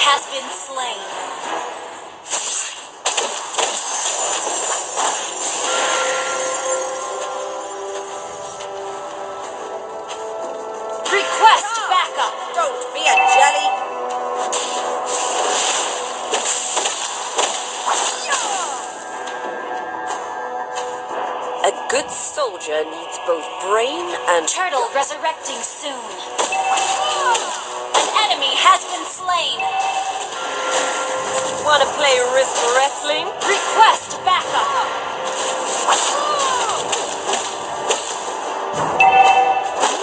Has been slain. Request backup! Don't be a jelly. A good soldier needs both brain and Turtle resurrecting soon. An enemy has been slain. Wanna play wrist wrestling? Request backup.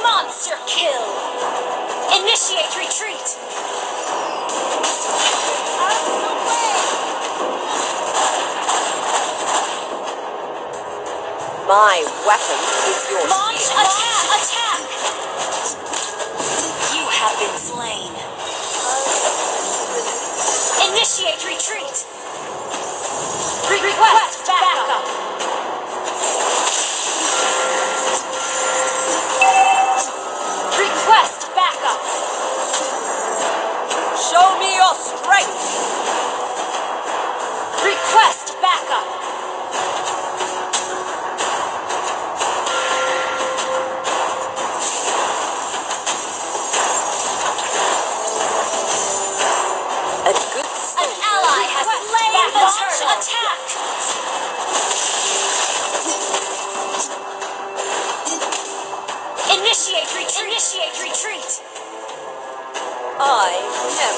Monster kill. Initiate retreat. My weapon is your Launch attack. Attack. You have been slain. Initiate retreat.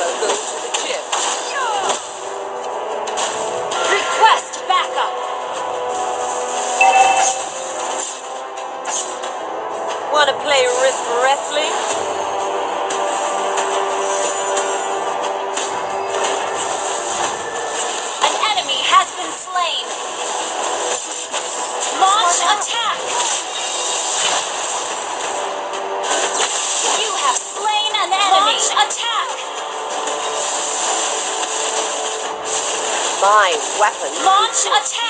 Never My weapon. Launch attack.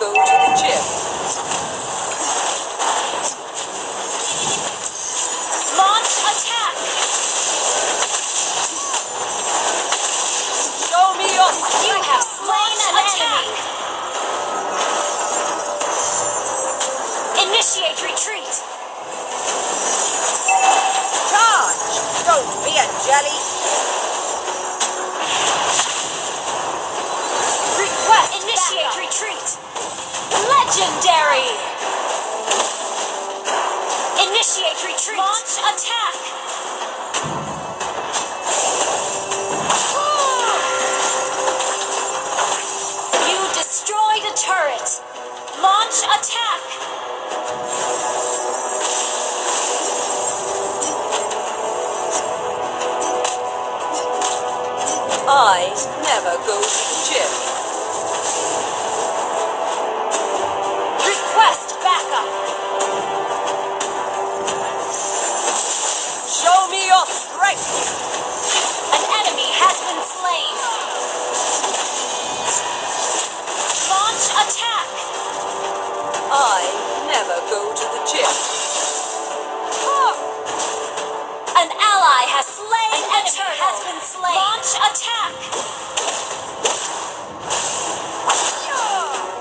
Go to the gym. Launch attack! Show me your You have slain an enemy. Initiate retreat. charge. Don't be a jelly. Request initiate retreat. Legendary. Initiate retreat. Launch attack. You destroyed a turret. Launch attack. I never go to the gym.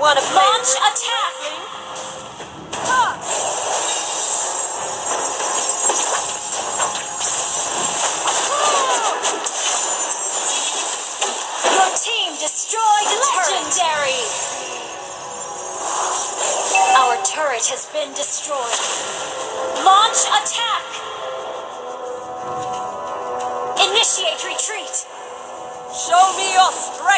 Wanna play Launch attack. Your team destroyed legendary. Our turret has been destroyed. Launch attack. Initiate retreat. Show me your strength.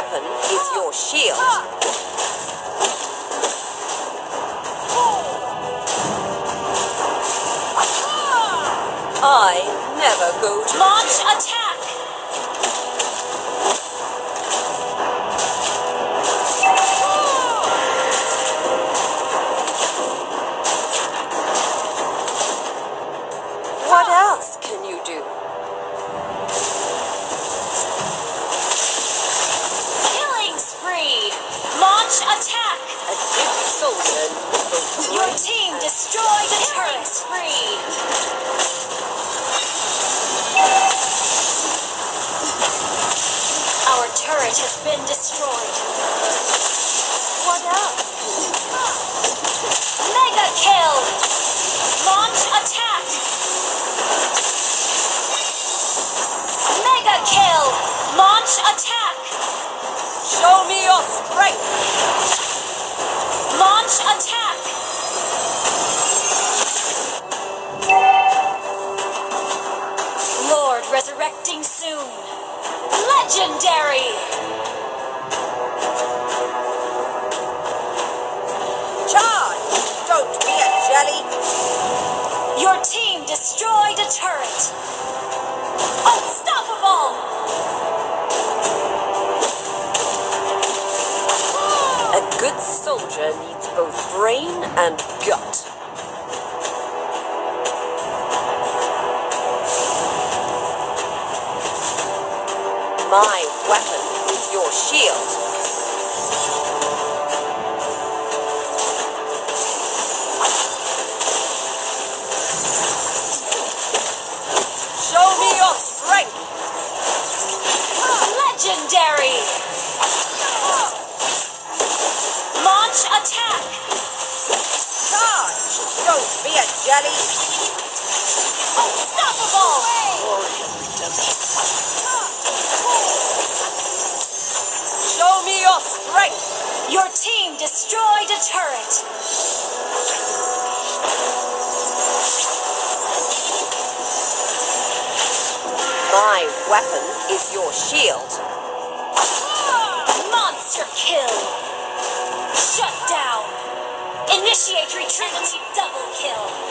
Weapon is your shield. I never go to Launch attack. Attack. Show me your strength. Launch attack. Lord resurrecting soon. Legendary. jelly. Unstoppable! Show me your strength! Your team destroyed a turret! My weapon is your shield. Monster kill! Shut down! Initiate retreat! Double kill!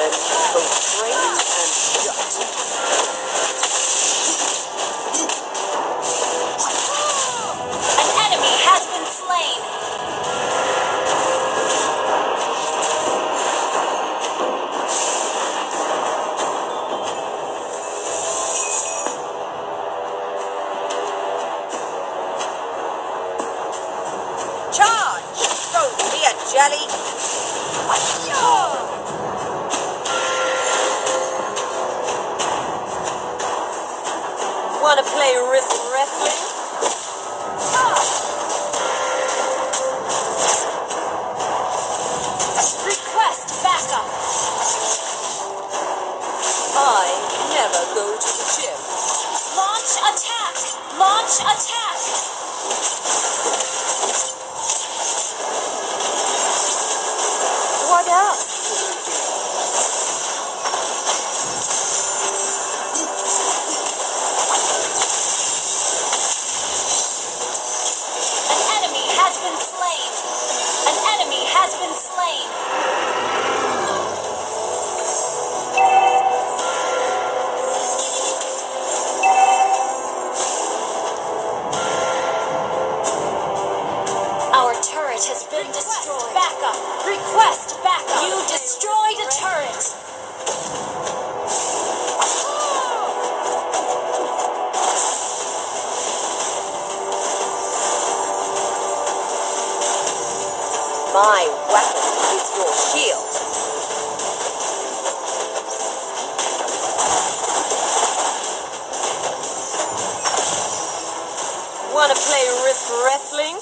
engine, go straight and shut. My weapon is your shield. Wanna play wrist wrestling?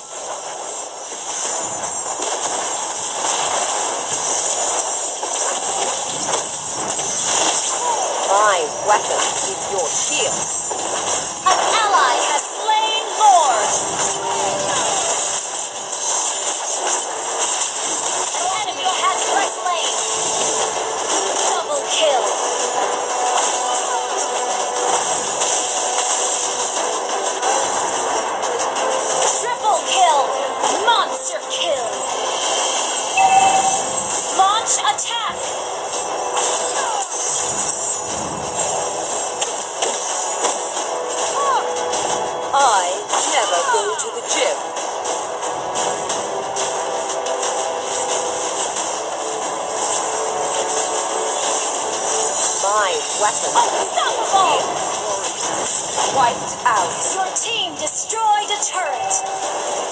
My weapon is your shield. An ally weapons. Unstoppable! Wiped out. Your team destroyed a turret.